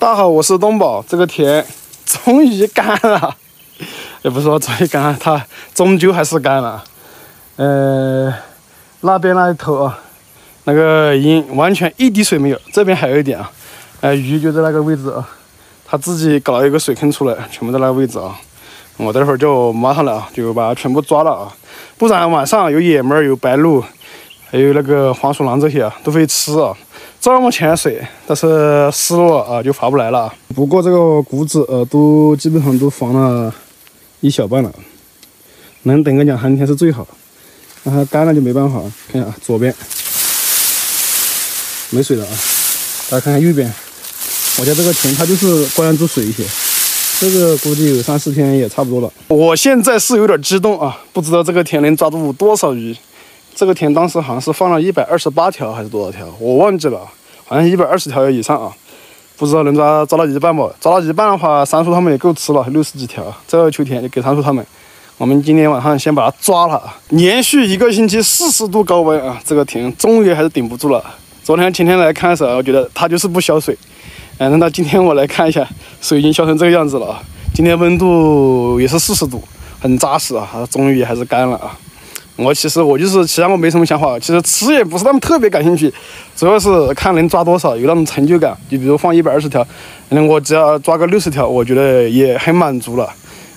大家好，我是东宝。这个田 终于干了，也不是说终于干，它终究还是干了。呃，那边那一头啊，那个已经完全一滴水没有。这边还有一点啊，呃，鱼就在那个位置啊，它自己搞了一个水坑出来，全部在那个位置啊。我待会儿就马上了啊，就把它全部抓了啊，不然晚上有野猫、有白鹭，还有那个黄鼠狼这些啊，都会吃啊。这么浅水，但是湿了啊，就划不来了。不过这个谷子呃，都基本上都防了一小半了，能等个两三天是最好。让它干了就没办法。看一下左边没水了啊，大家看看右边，我家这个田它就是关注水一些，这个估计有三四天也差不多了。我现在是有点激动啊，不知道这个田能抓住多少鱼。这个田当时好像是放了一百二十八条还是多少条，我忘记了，好像一百二十条以上啊，不知道能抓抓到一半不？抓到一半的话，三叔他们也够吃了，六十几条。这个秋天就给三叔他们。我们今天晚上先把它抓了啊！连续一个星期四十度高温啊，这个田终于还是顶不住了。昨天前天来看的时候，我觉得它就是不消水，嗯，那今天我来看一下，水已经消成这个样子了啊！今天温度也是四十度，很扎实啊，它终于还是干了啊！我其实我就是其他我没什么想法，其实吃也不是那么特别感兴趣，主要是看能抓多少，有那种成就感。就比如放一百二十条，那我只要抓个六十条，我觉得也很满足了。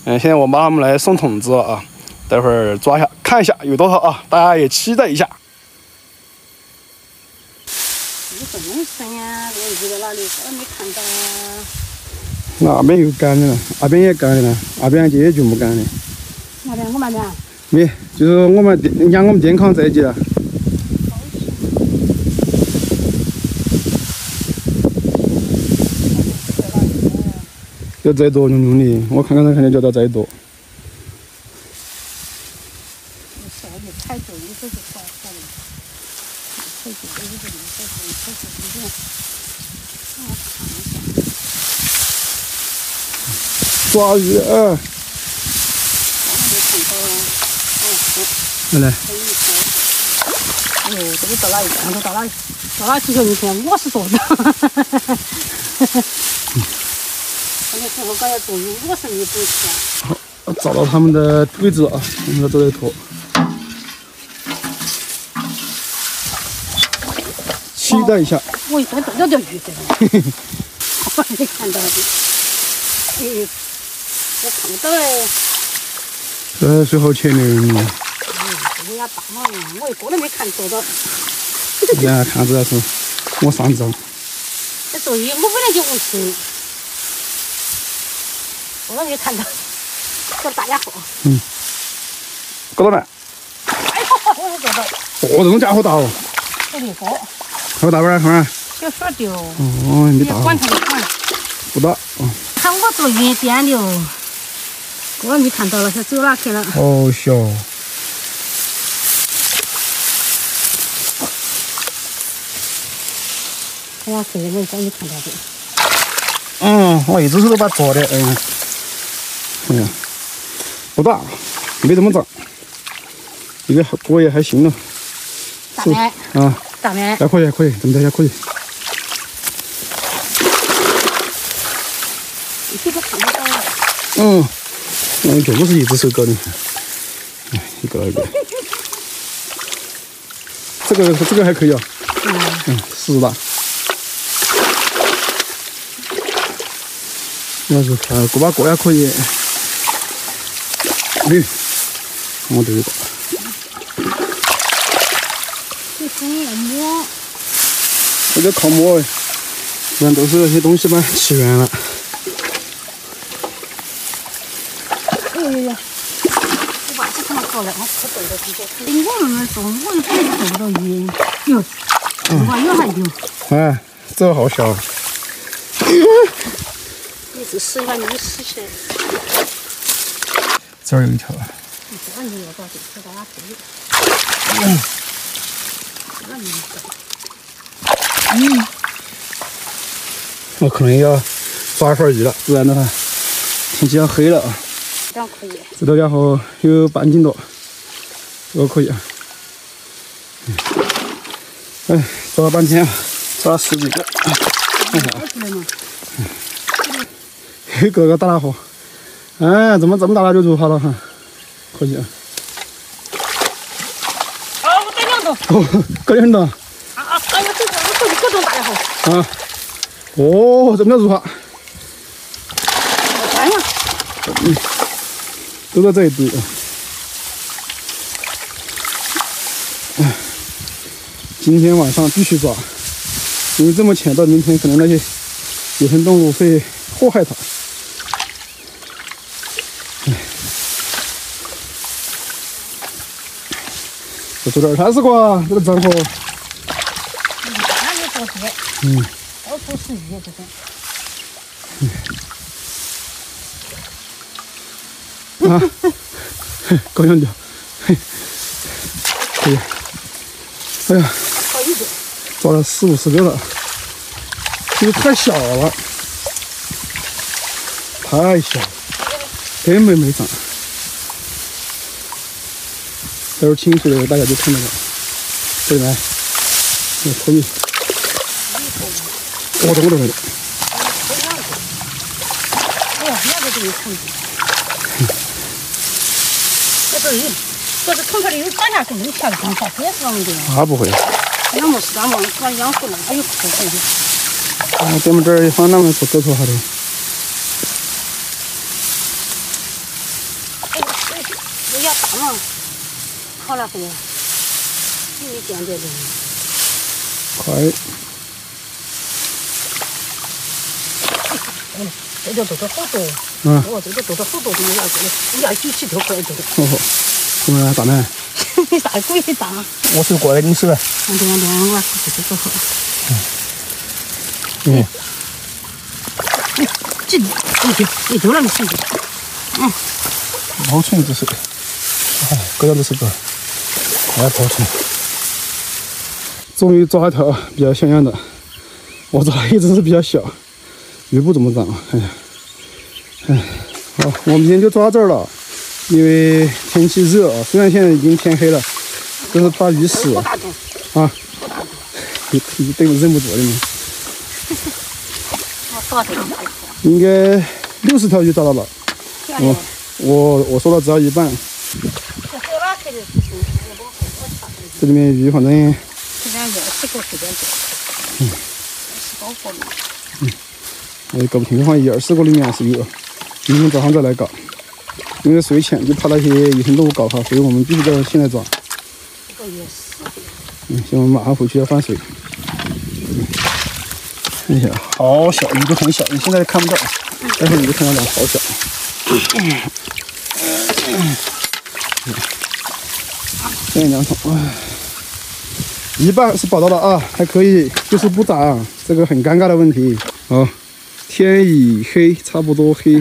嗯，现在我妈他们来送桶子了啊，待会儿抓一下看一下有多少啊，大家也期待一下。你怎么深呀？我鱼在哪里？我没看到。那边有干的了，那边也干的了，那边这些全部干的。那边我们家。没，就是我们店，讲我们健康这一节了。要再多用用的，我看看他肯定叫他再多。抓鱼啊！来来。哦，这个到哪一看到哪，到哪几条鱼片，我是做的。哈哈哈哈哈。好，找到他们的位置了啊，我们要做一坨。期待一下。我一看到这条鱼在那。嘿嘿。我没看到的。哎，我看不到哎。这水好浅的。嗯，这要大嘛，我一个都没看着到。你看，看着是，我上张。这做鱼我本来就不吃，我都没看到。这大家伙。嗯。搞到没？哎呦，我也搞到。哦，这种家伙大哦。这里个。好大碗看看。小小的哦。哦，没大。管它的管。不大。看我做鱼店的哦。我没看到了，他走哪去了？好小！哎呀，这个我早就看到的。嗯，我一只手都把抓的，嗯，哎呀，不大，没怎么大，一个锅也还行了。大麦。啊。大可以，还可以，这么大还可以。这个看不到。嗯。那全部是一只手搞的，哎，一个一个，这个这个还可以啊，嗯，是吧？那是啊，锅巴锅也可以，对，我这个，这生意要摸，这个靠摸，不然都是那些东西嘛，起源了。好了，我可做到这个。我们那做，我又本来就做不到鱼。哟，哇，有还有。哎，这个好小。你是试一下，你试起来。这儿有一条。这个你这个哪可以？嗯。这个你嗯。我可能要抓一会儿鱼了，不然的话，天气要黑了啊。这样可以。这条家伙有半斤多，这个可以啊。哎，抓了半天，抓了十几个。看一下啊。哥哥打打火，哎，怎么这么大了就入好了哈？可以啊。哦，我带两头。哦，搞两头。啊啊！哎呀，这个我手里各种大家伙。啊。哦，怎么入哈？我看呀。嗯，都在这一堆啊。哎，今天晚上必须抓，因为这么浅，到明天可能那些野生动物会祸害它。我做点铲子瓜，这个脏活。嗯。到处是鱼，这种。啊，嘿高兴点，嘿，可以。哎呀，抓了四五十个了，这个太小了，太小，根本没长。待会儿清水的大家就看到了，这里来，也可以。我懂，我懂，我懂。哎呀，那个就有虫子。这鱼，这是从这里有长下去，能下来很快，这是我们的。啊，不会。那么是那么，把养活了，还有可可的。啊，咱们这儿放那么多狗头哈的。哎，这这要大吗？好了，回来，一点点的。快。这条多多好多。嗯，哦，这个多多好多，这么要这个，要几起条过来这个。哦吼，怎么大呢？大鬼大。我是过来，你手来。看这样这样，我这个多好。嗯。嗯，这一丢一丢了没事的。嗯。毛虫这是，哎，这样子是不？哎，毛虫。终于抓一条比较像样的，我抓一直是比较小，鱼不怎么长，哎呀。哎，好，我们今天就抓这儿了，因为天气热啊。虽然现在已经天黑了，但是怕鱼死啊。你你对我认不着的吗？应该六十条鱼抓到了。我我我说了只要一半。这里面鱼反正。嗯。嗯。我也搞不清楚，好像一二十个里面是有。明天早上再来搞，因为水浅，就怕那些野生动物搞它，所以我们必须在现在抓。这个也是。嗯，行，我们马上回去要换水。哎呀，好小，鱼都很小，你现在看不到，待会你就看到两好小嗯。嗯。这两桶，哎，一半是保到了啊，还可以，就是不长，这个很尴尬的问题。好，天已黑，差不多黑。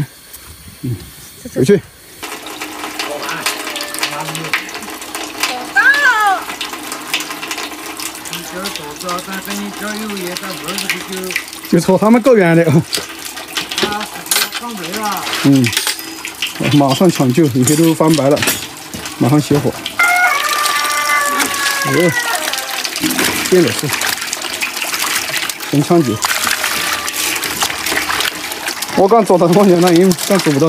嗯，回去。就朝他们够远的。嗯，马上抢救，有些都翻白了，马上熄火。哦，变了是，很抢救。我刚抓到往前，那因刚抓不到，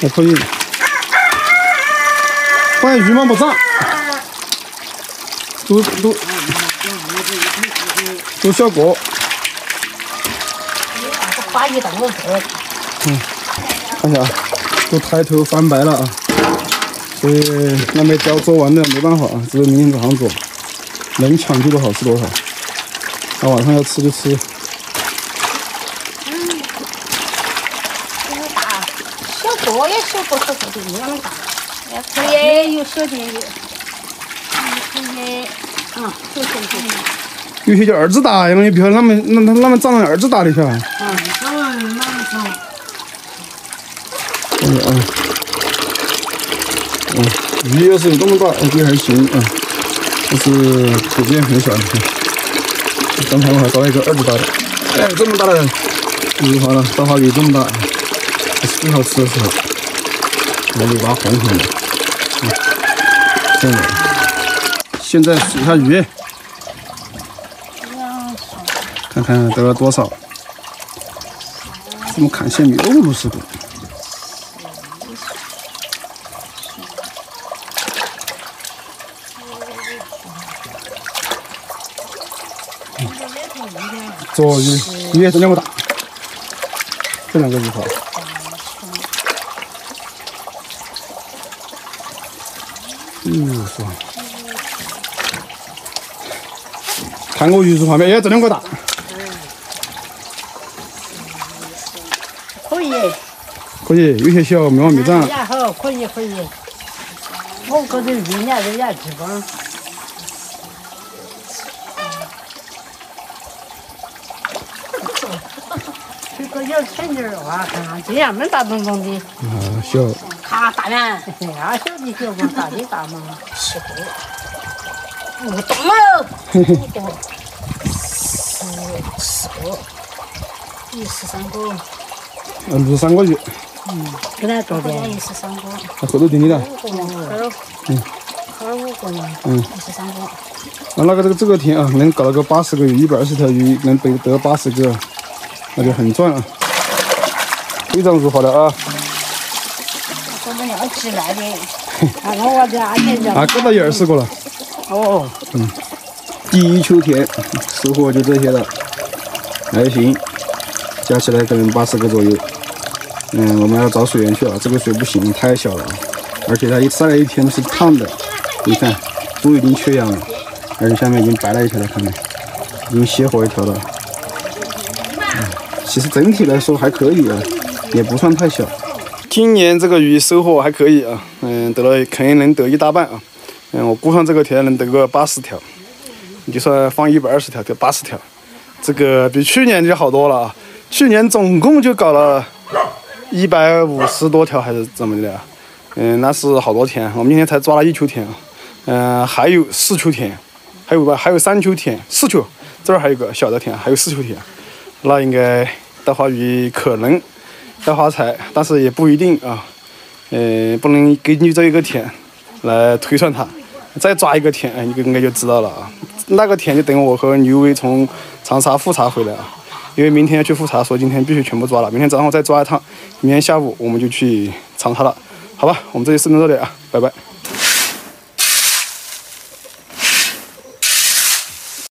还可以。发现鱼毛不脏，都都都效果。嗯，看一下啊，都抬头翻白了啊，所以那边胶做完的没办法啊，只有明天早上做，能抢救多少是多少，那晚上要吃就吃。我也小不小，就一样大，可以有小的有，可以，嗯，小小的。有些叫儿子大，因为比如那么那那那么长了儿子大的是吧？嗯，长了那么长。嗯嗯。嗯，鱼要是有这么大，我觉得还行啊。但是普遍很小，刚才我还抓了一个二指大的，哎，这么大的鱼好了，大花鱼这么大。最好吃的时候，我尾巴红红的，嗯，这样。现在数一下鱼，看看得了多少。怎么看起来没有五十个？左鱼，鱼这两个大，这两个鱼好。嗯，是。看我鱼数画面，哎，这两个大。可以。可以，有些小，没完没长。也好，可以可以。我个人一年人家地方。这个要钱点儿哇，看看这样么大东东的。啊，小。看大点，那小的小嘛，大的大嘛。十个。不动了。不动。十十个。一十三个。嗯，十三个鱼。嗯，给他多点。一十三个。那后头定你了。嗯。二五个呢。嗯。一十三个。那那个这个这个田啊，能搞了个八十个鱼，一百二十条鱼，能得得八十个，那就很赚啊，非常如何的啊。我们要吃来的。啊，我这阿姐啊，给到一二十个了。哦。嗯。第一秋天收获就这些了，还行，加起来可能八十个左右。嗯，我们要找水源去了，这个水不行，太小了，而且它一晒了一天是烫的，你看，都已经缺氧了。而且下面已经白了一条了，看没已经熄火一条了。其实整体来说还可以啊，也不算太小。今年这个鱼收获还可以啊，嗯，得了肯定能得一大半啊。嗯，我估算这个田能得个八十条，你就算放一百二十条，得八十条，这个比去年就好多了啊。去年总共就搞了一百五十多条还是怎么的啊？嗯，那是好多田，我们今天才抓了一秋田啊。嗯，还有四秋田。还有吧，还有三秋田、四秋，这儿还有个小的田，还有四秋田，那应该大花鱼可能要发财，但是也不一定啊。嗯，不能根据这一个田来推算它。再抓一个田，哎，你应该就知道了啊。那个田就等我和刘威从长沙复查回来啊，因为明天要去复查，所以今天必须全部抓了。明天早上我再抓一趟，明天下午我们就去长沙了，好吧？我们这期视频到这里啊，拜拜。